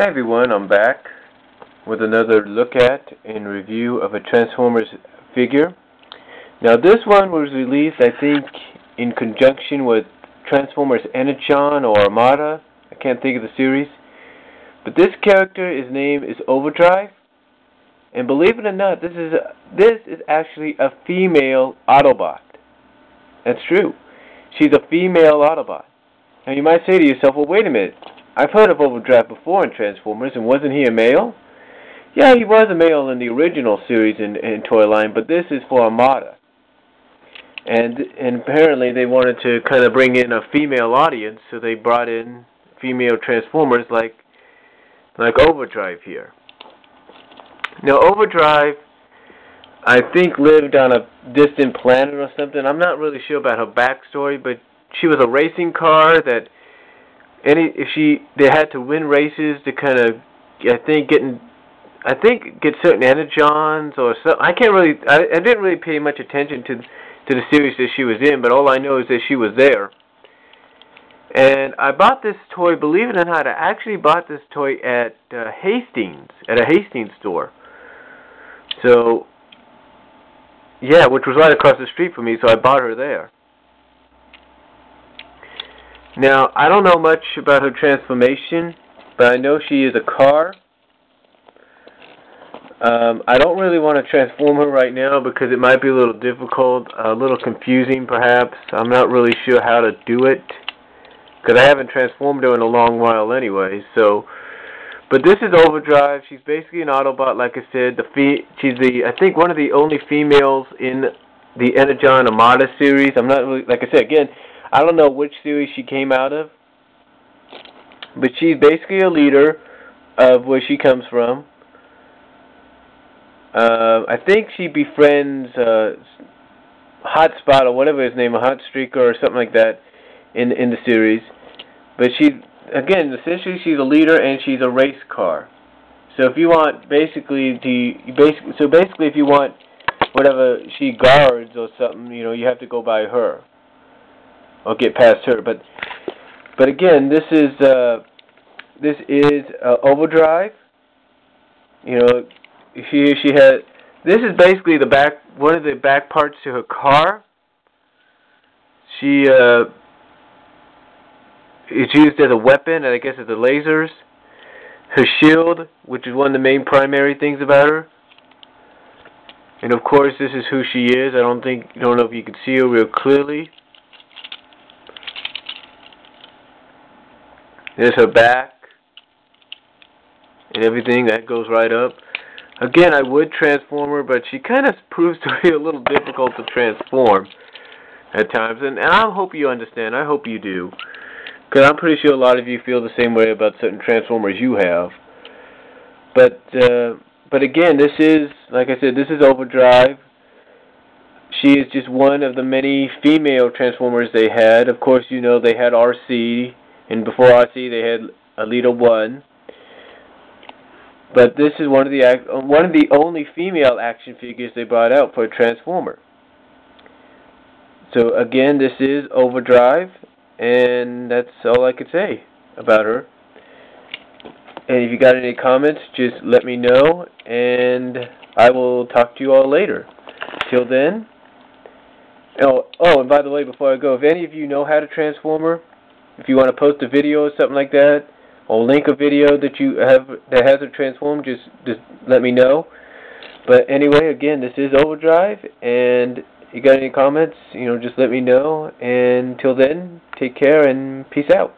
Hi everyone, I'm back with another look at and review of a Transformers figure. Now this one was released I think in conjunction with Transformers Energon or Armada. I can't think of the series. But this character, his name is Overdrive. And believe it or not, this is a, this is actually a female Autobot. That's true. She's a female Autobot. Now you might say to yourself, well wait a minute. I've heard of Overdrive before in Transformers, and wasn't he a male? Yeah, he was a male in the original series in, in Toy Line, but this is for Armada. And and apparently they wanted to kind of bring in a female audience, so they brought in female Transformers like like Overdrive here. Now Overdrive, I think lived on a distant planet or something. I'm not really sure about her backstory, but she was a racing car that any if she they had to win races to kind of I think getting I think get certain energons or so I can't really I, I didn't really pay much attention to to the series that she was in, but all I know is that she was there. And I bought this toy, believe it or not, I actually bought this toy at uh, Hastings, at a Hastings store. So, yeah, which was right across the street from me, so I bought her there. Now, I don't know much about her transformation, but I know she is a car. Um, I don't really want to transform her right now because it might be a little difficult, a little confusing perhaps. I'm not really sure how to do it because I haven't transformed her in a long while anyway. So, but this is Overdrive. She's basically an Autobot, like I said. The fe she's the I think one of the only females in the Energon Armada series. I'm not really like I said again. I don't know which series she came out of, but she's basically a leader of where she comes from. Uh, I think she befriends uh, Hotspot or whatever his name, a Hot Streaker or something like that, in in the series. But she, again, essentially she's a leader and she's a race car. So if you want basically to basically so basically if you want whatever she guards or something, you know, you have to go by her or get past her. But but again, this is uh, this is uh, overdrive. You know, she she had this is basically the back one of the back parts to her car. She uh, it's used as a weapon, and I guess it's the lasers. Her shield, which is one of the main primary things about her. And of course, this is who she is. I don't think, I don't know if you can see her real clearly. There's her back and everything. That goes right up. Again, I would transform her, but she kind of proves to be a little difficult to transform at times. And, and I hope you understand. I hope you do. Because I'm pretty sure a lot of you feel the same way about certain Transformers you have. But, uh, but again, this is, like I said, this is Overdrive. She is just one of the many female Transformers they had. Of course, you know they had Arcee and before Arcee they had Elita One. But this is one of the uh, one of the only female action figures they brought out for a Transformer. So again, this is Overdrive, and that's all I could say about her. And if you got any comments, just let me know, and I will talk to you all later. Till then. Oh, oh, and by the way, before I go, if any of you know how to Transformer, if you want to post a video or something like that, or link a video that you have that has a transform, just just let me know. But anyway, again, this is Overdrive, and you got any comments, you know, just let me know. And till then, take care and peace out.